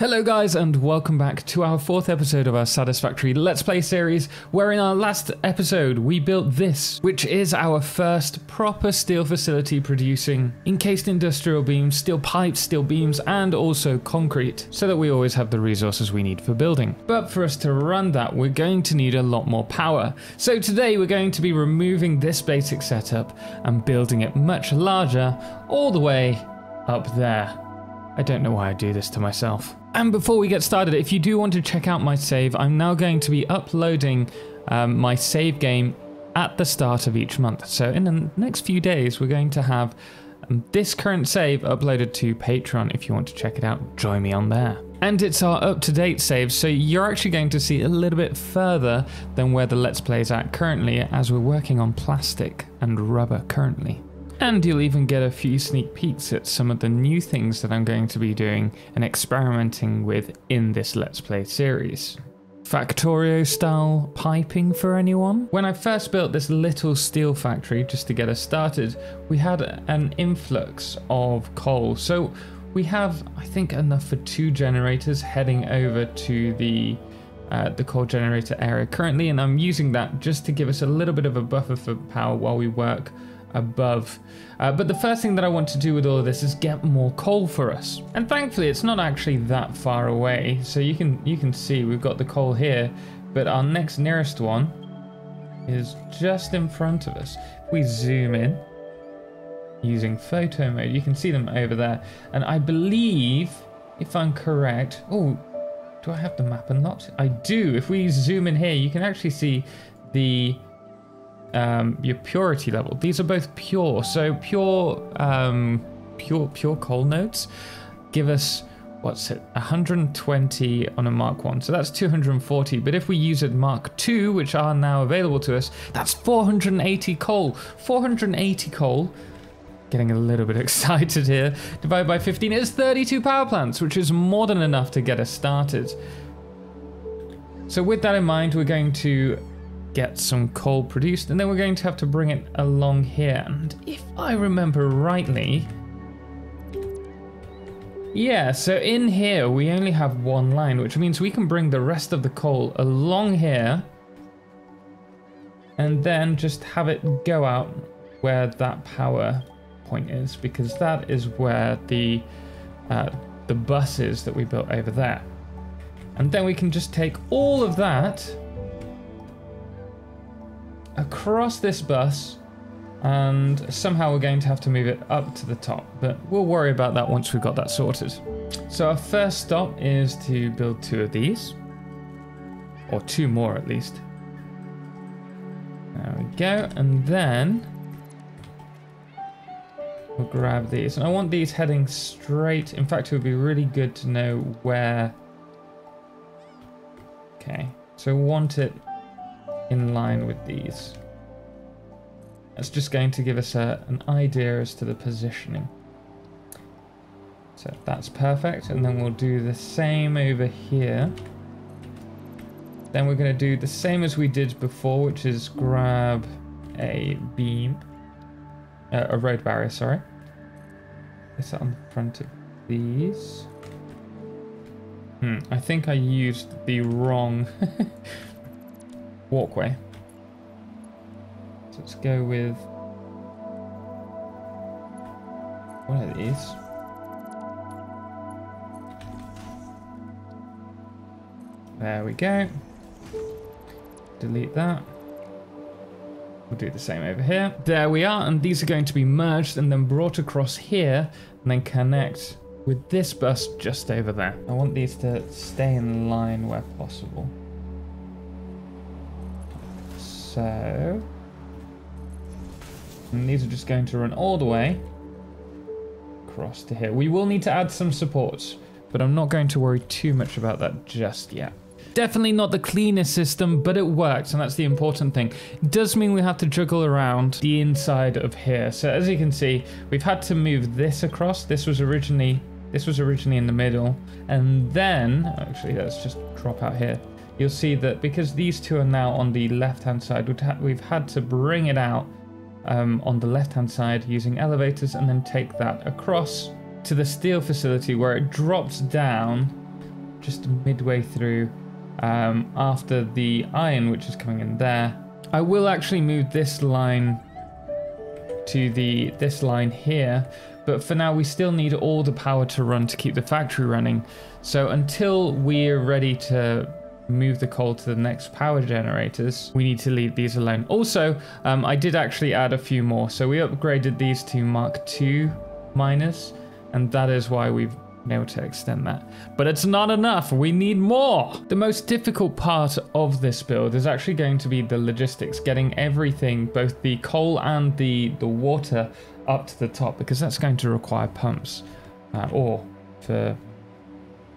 Hello guys and welcome back to our fourth episode of our Satisfactory Let's Play series where in our last episode we built this which is our first proper steel facility producing encased industrial beams, steel pipes, steel beams and also concrete so that we always have the resources we need for building. But for us to run that we're going to need a lot more power. So today we're going to be removing this basic setup and building it much larger all the way up there. I don't know why I do this to myself. And before we get started, if you do want to check out my save, I'm now going to be uploading um, my save game at the start of each month. So in the next few days, we're going to have um, this current save uploaded to Patreon. If you want to check it out, join me on there. And it's our up-to-date save, so you're actually going to see a little bit further than where the Let's Play is at currently, as we're working on plastic and rubber currently. And you'll even get a few sneak peeks at some of the new things that I'm going to be doing and experimenting with in this Let's Play series. Factorio style piping for anyone? When I first built this little steel factory just to get us started, we had an influx of coal. So we have, I think, enough for two generators heading over to the uh, the coal generator area currently, and I'm using that just to give us a little bit of a buffer for power while we work above. Uh, but the first thing that I want to do with all of this is get more coal for us. And thankfully it's not actually that far away. So you can you can see we've got the coal here, but our next nearest one is just in front of us. We zoom in using photo mode, you can see them over there. And I believe, if I'm correct, oh, do I have the map unlocked? I do. If we zoom in here, you can actually see the um, your purity level. These are both pure. So pure, um, pure, pure coal nodes give us what's it 120 on a mark 1 so that's 240 but if we use a mark 2 which are now available to us that's 480 coal. 480 coal. Getting a little bit excited here. Divided by 15 is 32 power plants which is more than enough to get us started. So with that in mind we're going to get some coal produced, and then we're going to have to bring it along here. And if I remember rightly, yeah, so in here we only have one line, which means we can bring the rest of the coal along here and then just have it go out where that power point is, because that is where the uh, the bus is that we built over there. And then we can just take all of that across this bus and somehow we're going to have to move it up to the top, but we'll worry about that once we've got that sorted. So our first stop is to build two of these, or two more at least. There we go, and then we'll grab these. And I want these heading straight. In fact, it would be really good to know where. Okay, so we want it in line with these. That's just going to give us a, an idea as to the positioning. So that's perfect. And then we'll do the same over here. Then we're going to do the same as we did before, which is grab a beam, uh, a road barrier, sorry. Place that on the front of these. Hmm, I think I used the wrong walkway. So let's go with one of these. There we go. Delete that. We'll do the same over here. There we are, and these are going to be merged and then brought across here and then connect with this bus just over there. I want these to stay in line where possible. So... And these are just going to run all the way across to here. We will need to add some supports, but I'm not going to worry too much about that just yet. Definitely not the cleanest system, but it works, and that's the important thing. It does mean we have to juggle around the inside of here. So as you can see, we've had to move this across. This was originally this was originally in the middle, and then actually let's just drop out here you'll see that because these two are now on the left-hand side, we've had to bring it out um, on the left-hand side using elevators and then take that across to the steel facility where it drops down just midway through um, after the iron, which is coming in there. I will actually move this line to the this line here, but for now we still need all the power to run to keep the factory running. So until we're ready to move the coal to the next power generators, we need to leave these alone. Also, um, I did actually add a few more. So we upgraded these to Mark II miners, and that is why we've been able to extend that. But it's not enough, we need more! The most difficult part of this build is actually going to be the logistics, getting everything, both the coal and the, the water, up to the top, because that's going to require pumps, uh, or for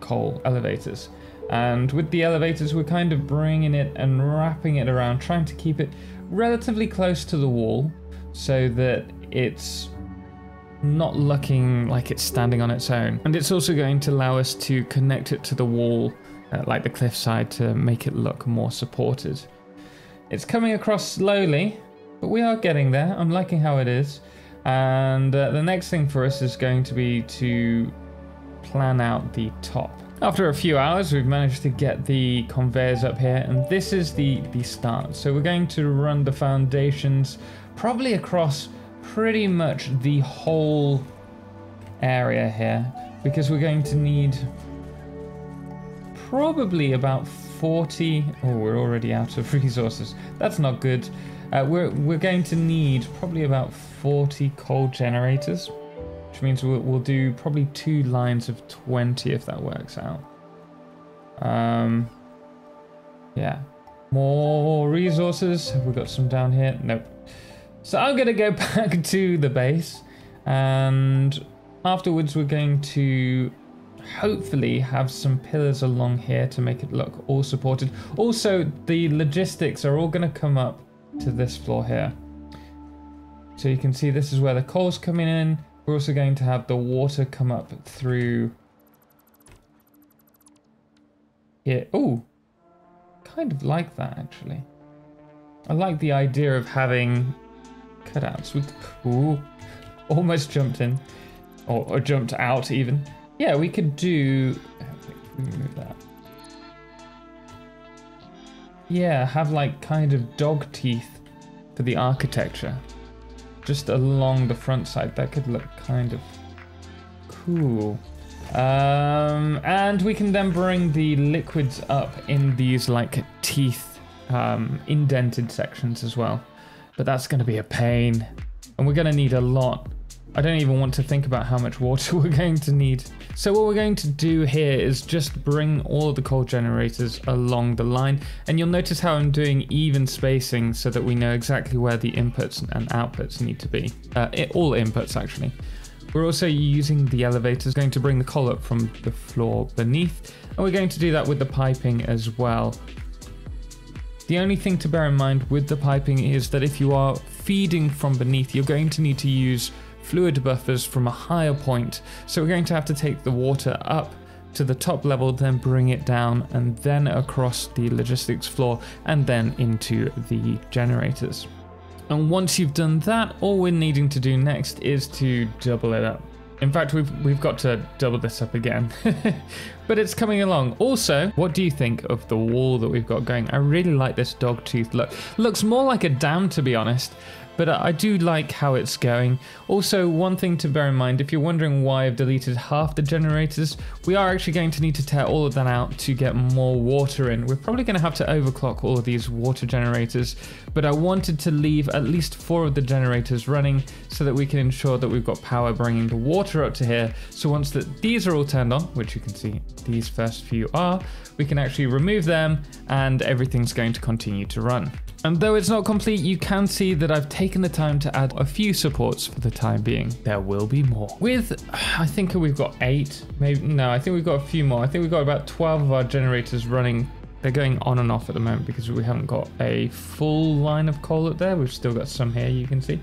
coal elevators. And with the elevators, we're kind of bringing it and wrapping it around, trying to keep it relatively close to the wall so that it's not looking like it's standing on its own. And it's also going to allow us to connect it to the wall, uh, like the cliffside, to make it look more supported. It's coming across slowly, but we are getting there. I'm liking how it is. And uh, the next thing for us is going to be to plan out the top. After a few hours, we've managed to get the conveyors up here, and this is the, the start. So we're going to run the foundations probably across pretty much the whole area here, because we're going to need probably about 40... Oh, we're already out of resources. That's not good. Uh, we're, we're going to need probably about 40 coal generators which means we'll, we'll do probably two lines of 20 if that works out. Um, yeah. More resources. Have we got some down here? Nope. So I'm going to go back to the base and afterwards we're going to hopefully have some pillars along here to make it look all supported. Also, the logistics are all going to come up to this floor here. So you can see this is where the coal's coming in. We're also going to have the water come up through here. Oh, kind of like that actually. I like the idea of having cutouts with. Ooh, almost jumped in, or, or jumped out even. Yeah, we could do. That. Yeah, have like kind of dog teeth for the architecture just along the front side. That could look kind of cool. Um, and we can then bring the liquids up in these like teeth um, indented sections as well. But that's going to be a pain. And we're going to need a lot I don't even want to think about how much water we're going to need. So what we're going to do here is just bring all the coal generators along the line and you'll notice how I'm doing even spacing so that we know exactly where the inputs and outputs need to be. Uh, it, all inputs actually. We're also using the elevators, going to bring the coal up from the floor beneath and we're going to do that with the piping as well. The only thing to bear in mind with the piping is that if you are feeding from beneath, you're going to need to use fluid buffers from a higher point. So we're going to have to take the water up to the top level, then bring it down and then across the logistics floor and then into the generators. And once you've done that, all we're needing to do next is to double it up. In fact, we've we've got to double this up again. but it's coming along. Also, what do you think of the wall that we've got going? I really like this dog tooth look. Looks more like a dam to be honest but I do like how it's going. Also, one thing to bear in mind, if you're wondering why I've deleted half the generators, we are actually going to need to tear all of that out to get more water in. We're probably going to have to overclock all of these water generators, but I wanted to leave at least four of the generators running so that we can ensure that we've got power bringing the water up to here. So once that these are all turned on, which you can see these first few are, we can actually remove them and everything's going to continue to run. And though it's not complete, you can see that I've taken the time to add a few supports for the time being. There will be more. With, I think we've got eight, maybe, no, I think we've got a few more. I think we've got about 12 of our generators running. They're going on and off at the moment because we haven't got a full line of coal up there. We've still got some here, you can see.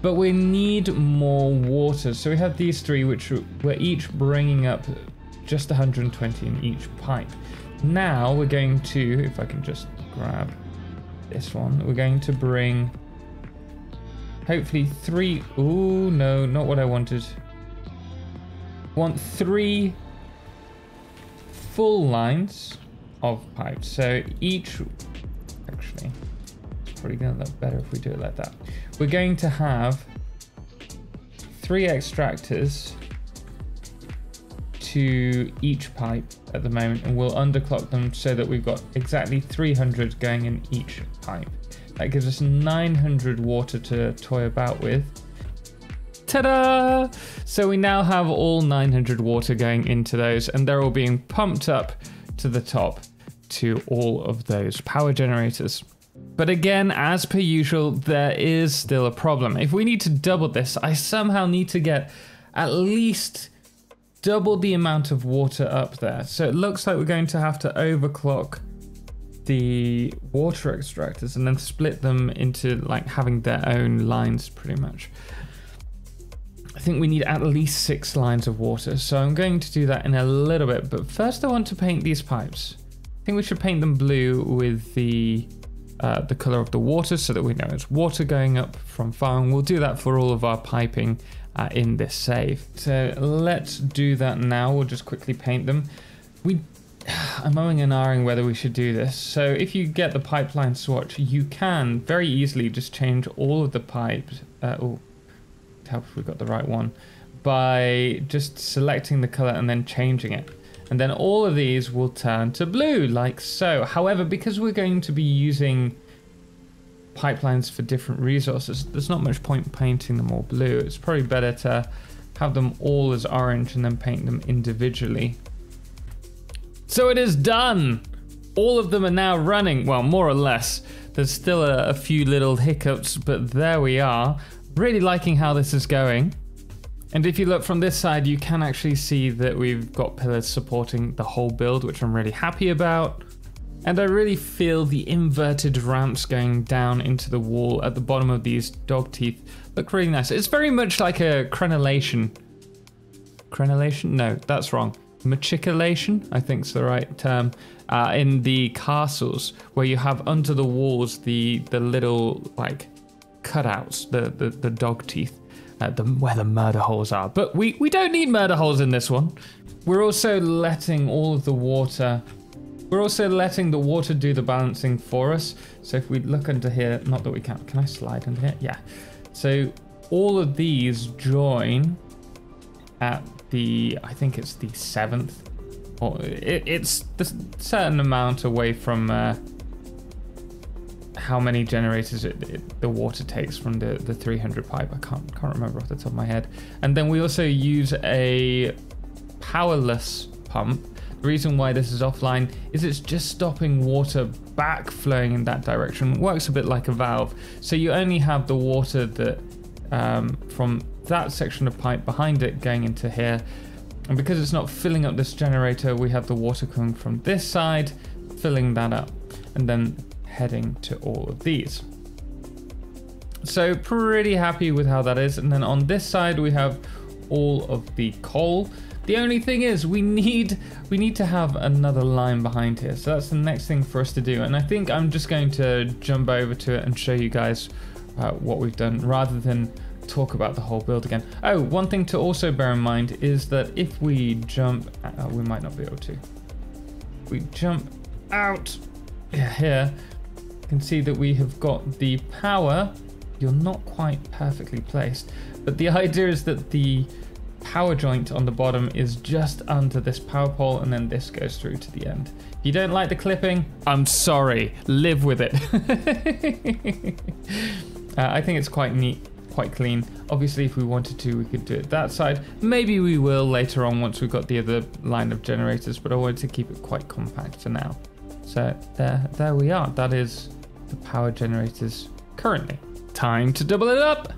But we need more water. So we have these three, which we're each bringing up just 120 in each pipe. Now we're going to, if I can just grab this one. We're going to bring hopefully three. Oh no, not what I wanted. Want three full lines of pipes. So each, actually, it's probably to look better if we do it like that. We're going to have three extractors to each pipe at the moment and we'll underclock them so that we've got exactly 300 going in each pipe. That gives us 900 water to toy about with. Ta-da! So we now have all 900 water going into those and they're all being pumped up to the top to all of those power generators. But again, as per usual, there is still a problem. If we need to double this, I somehow need to get at least double the amount of water up there. So it looks like we're going to have to overclock the water extractors and then split them into like having their own lines pretty much. I think we need at least six lines of water. So I'm going to do that in a little bit. But first I want to paint these pipes. I think we should paint them blue with the uh, the color of the water so that we know it's water going up from far. And we'll do that for all of our piping uh, in this save. So let's do that now. We'll just quickly paint them. We, I'm umming and ahhing whether we should do this. So if you get the pipeline swatch, you can very easily just change all of the pipes. Uh, oh, help if we got the right one by just selecting the color and then changing it. And then all of these will turn to blue like so. However, because we're going to be using pipelines for different resources, there's not much point painting them all blue. It's probably better to have them all as orange and then paint them individually. So it is done! All of them are now running, well, more or less. There's still a, a few little hiccups, but there we are. Really liking how this is going. And if you look from this side, you can actually see that we've got pillars supporting the whole build, which I'm really happy about. And I really feel the inverted ramps going down into the wall at the bottom of these dog teeth look really nice. It's very much like a crenellation. Crenellation? No, that's wrong. Machicolation, I think is the right term. Uh, in the castles, where you have under the walls the the little like cutouts, the the, the dog teeth, uh, the, where the murder holes are. But we we don't need murder holes in this one. We're also letting all of the water we're also letting the water do the balancing for us. So if we look under here, not that we can, can I slide under here? Yeah. So all of these join at the, I think it's the seventh, or it, it's the certain amount away from uh, how many generators it, it, the water takes from the, the 300 pipe. I can't, can't remember off the top of my head. And then we also use a powerless pump the reason why this is offline is it's just stopping water back flowing in that direction. It works a bit like a valve. So you only have the water that um, from that section of pipe behind it going into here. And because it's not filling up this generator, we have the water coming from this side, filling that up, and then heading to all of these. So pretty happy with how that is. And then on this side, we have all of the coal. The only thing is we need we need to have another line behind here. So that's the next thing for us to do. And I think I'm just going to jump over to it and show you guys uh, what we've done rather than talk about the whole build again. Oh, one thing to also bear in mind is that if we jump, uh, we might not be able to. We jump out here, can see that we have got the power. You're not quite perfectly placed, but the idea is that the power joint on the bottom is just under this power pole and then this goes through to the end. If you don't like the clipping, I'm sorry, live with it. uh, I think it's quite neat, quite clean. Obviously, if we wanted to, we could do it that side. Maybe we will later on once we've got the other line of generators, but I wanted to keep it quite compact for now. So there, there we are. That is the power generators currently. Time to double it up.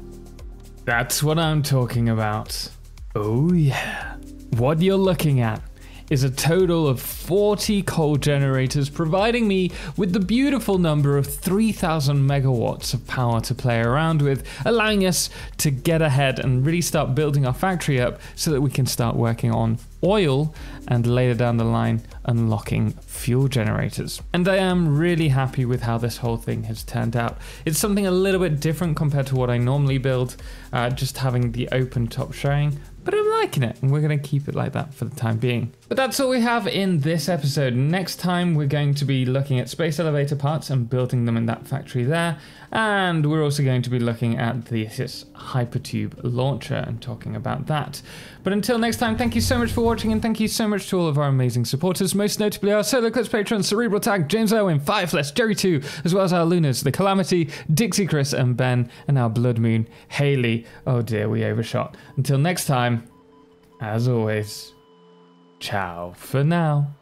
That's what I'm talking about. Oh yeah. What you're looking at is a total of 40 coal generators providing me with the beautiful number of 3000 megawatts of power to play around with, allowing us to get ahead and really start building our factory up so that we can start working on oil and later down the line unlocking fuel generators. And I am really happy with how this whole thing has turned out. It's something a little bit different compared to what I normally build, uh, just having the open top showing, but I'm liking it and we're going to keep it like that for the time being. But that's all we have in this episode. Next time we're going to be looking at space elevator parts and building them in that factory there. And we're also going to be looking at this Hypertube launcher and talking about that. But until next time, thank you so much for watching and thank you so much to all of our amazing supporters, most notably our Solar Eclipse patrons, Cerebral Tag, James Owen, Fireflesh, Jerry 2, as well as our Lunas, The Calamity, Dixie Chris and Ben, and our Blood Moon, Haley. Oh dear, we overshot. Until next time, as always, ciao for now.